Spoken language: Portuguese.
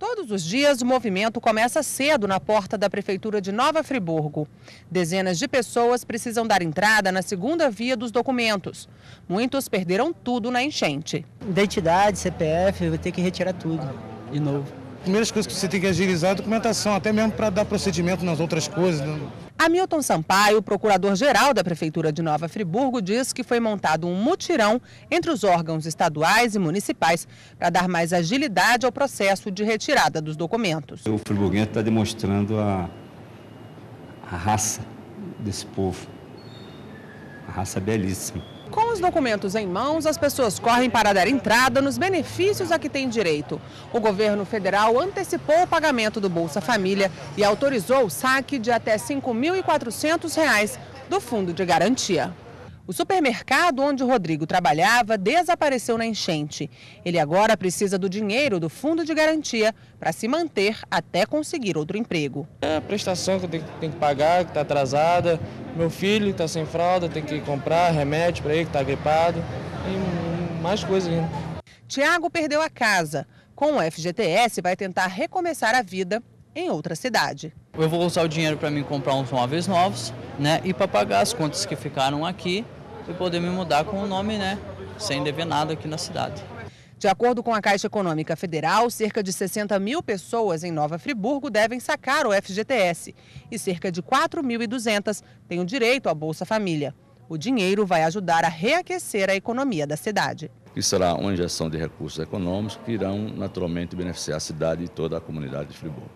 Todos os dias, o movimento começa cedo na porta da Prefeitura de Nova Friburgo. Dezenas de pessoas precisam dar entrada na segunda via dos documentos. Muitos perderam tudo na enchente. Identidade, CPF, vai ter que retirar tudo de novo. Primeiras coisas que você tem que agilizar é a documentação, até mesmo para dar procedimento nas outras coisas. Né? Hamilton Sampaio, procurador-geral da Prefeitura de Nova Friburgo, diz que foi montado um mutirão entre os órgãos estaduais e municipais para dar mais agilidade ao processo de retirada dos documentos. O friburguense está demonstrando a, a raça desse povo, raça belíssima. Com os documentos em mãos, as pessoas correm para dar entrada nos benefícios a que têm direito. O governo federal antecipou o pagamento do Bolsa Família e autorizou o saque de até R$ 5.400 do Fundo de Garantia. O supermercado onde o Rodrigo trabalhava desapareceu na enchente. Ele agora precisa do dinheiro do fundo de garantia para se manter até conseguir outro emprego. É a prestação que eu tenho que pagar, que está atrasada. Meu filho está sem fralda, tem que comprar remédio para ele que está gripado. E mais coisas ainda. Tiago perdeu a casa. Com o FGTS, vai tentar recomeçar a vida em outra cidade. Eu vou usar o dinheiro para mim comprar uns móveis novos né, e para pagar as contas que ficaram aqui e poder me mudar com o nome, né? Sem dever nada aqui na cidade. De acordo com a Caixa Econômica Federal, cerca de 60 mil pessoas em Nova Friburgo devem sacar o FGTS e cerca de 4.200 têm o direito à Bolsa Família. O dinheiro vai ajudar a reaquecer a economia da cidade. Que será uma injeção de recursos econômicos que irão naturalmente beneficiar a cidade e toda a comunidade de Friburgo.